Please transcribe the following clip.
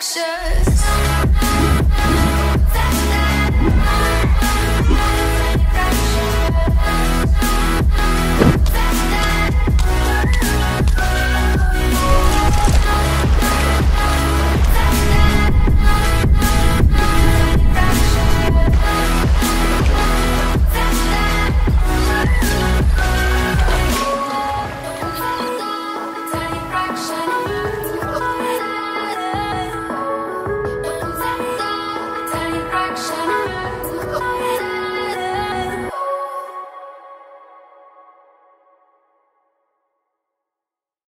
fractures.